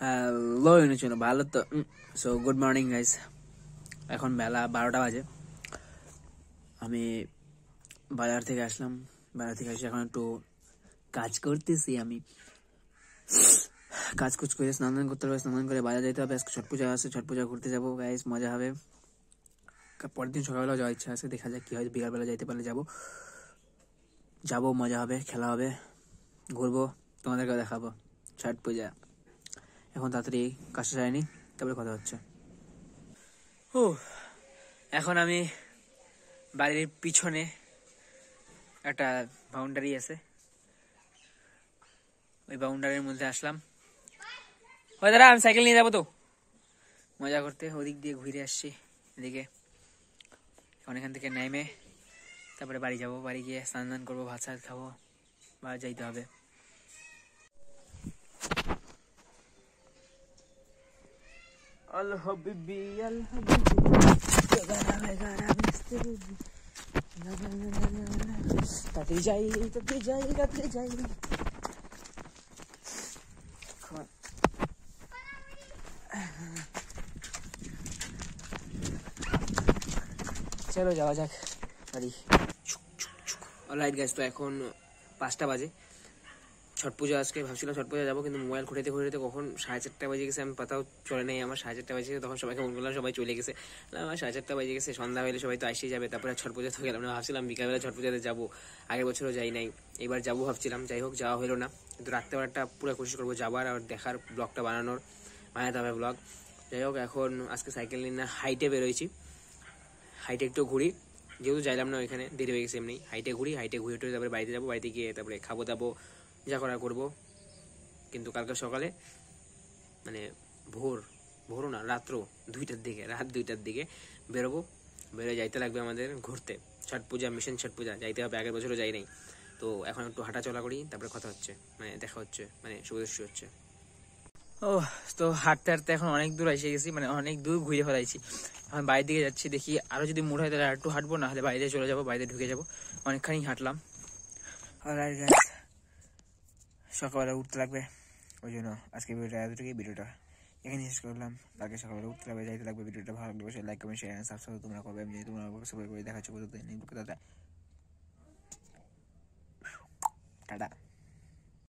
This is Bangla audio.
হ্যালো ছিল ভালো তো। সো গুড মর্নিং গাইস এখন বেলা বারোটা বাজে। আমি বাজার থেকে আসলাম। বাজার থেকে এসে এখন একটু কাজ করতেছি আমি। কাজ কুচ করে স্নান করতে হবে স্নান করে বাজার যেতে হবে। ছট পূজা আছে, ছট পূজা ঘুরতে যাব গাইস মজা হবে। পরের দিন সকালবেলা যাওয়ার ইচ্ছা আছে, দেখা যাক কি হয়। বিকালবেলা যাইতে পারলে যাব। যাব, মজা হবে, খেলা হবে, ঘুরবো তোমাদেরকে দেখাবো। ছট পূজা। এখন তাড়াতাড়ি কাজটা যায়নি তারপরে কথা হচ্ছে। ও, এখন আমি বাড়ির পিছনে একটা বাউন্ডারি আছে। ওই বাউন্ডারির মধ্যে আসলাম। ওই দাদা আমি সাইকেল নিয়ে যাব তো। মজা করতে ওদিক দিয়ে ঘুরে আসছি, এদিকে। এখন এখান থেকে নেমে তারপরে বাড়ি যাব, বাড়ি গিয়ে স্নান দান করব ভাত সাত খাব বা যাইতে হবে। বেগারা বেগারা মিস্তে বেবি তাতে যাই তাতে যাই। তাতে যাই চলো যাওয়া যাক। বাড়ি। অলরাইট গাছ তো এখন পাঁচটা বাজে। ছট পুজো আজকে ভাবছিলাম ছট পুজো যাব, কিন্তু মোবাইল ঘুরেতে ঘুরেতে কখন সাড়ে চারটা বাজে গেছে, আমি পাতাও চলে নেই, আমার সাড়ে চারটা বাজে গেছে, তখন সবাইকে মন করলাম, সবাই চলে গেছে। আমার সাড়ে চারটা বাজে গেছে, সন্ধ্যা হলে সবাই তো আসেই যাবে, তারপরে ছট পুজো গেলাম ভাবছিলাম বিকালবেলা ছট পুজোতে যাব, আগের বছরও যাই নাই, এবার যাব ভাবছিলাম, যাই হোক, যাওয়া হলো না। কিন্তু রাত্রেবেলাটা পুরো কোশিশ করব যাবার আর দেখার ব্লগটা বানানোর, বানাতে হবে ব্লগ। যাই হোক, এখন আজকে সাইকেল নিয়ে না হাইটে বেরোইছি। হাইটে একটু ঘুরি, যেহেতু যাইলাম না ওইখানে, দেরি হয়ে গেছে এমনি। হাইটে ঘুরি হাইটে ঘুরে টুরে তারপরে বাড়িতে যাব, বাড়িতে গিয়ে তারপরে খাব দাবো যা করা করব। কিন্তু কালকে সকালে মানে ভোর ভোরও না রাত্র দুইটার দিকে রাত দুইটার দিকে বেরোবো। বেরোয় যাইতে লাগবে আমাদের ঘুরতে। ছট পূজা মিশন ছট পূজা যাইতে হবে আগের বছরও যাই নাই। তো এখন একটু হাঁটা চলা করি তারপরে কথা হচ্ছে মানে দেখা হচ্ছে মানে শুভদর্শী হচ্ছে। ও তো হাঁটতে হাঁটতে এখন অনেক দূর এসে গেছি মানে অনেক দূর ঘুরে ফেলাইছি এখন বাইরের দিকে যাচ্ছি দেখি আরও যদি মুড হয় তাহলে আর একটু হাঁটবো না হলে বাইরে চলে যাব বাইরে ঢুকে যাব। অনেকখানি হাঁটলাম। Guys. সকালবেলা উঠতে লাগবে। ওই জন্য আজকে ভিডিওটা এতটুকুই, ভিডিওটা এখানে শেষ করলাম। কালকে সকালবেলা উঠতে লাগবে, যাইতে লাগবে, ভিডিওটা ভালো লাগবে সে লাইক কমেন্ট শেয়ার সাবস্ক্রাইব তোমরা করবে। আমি তোমরা সবাই করে দেখাচ্ছ টাটা।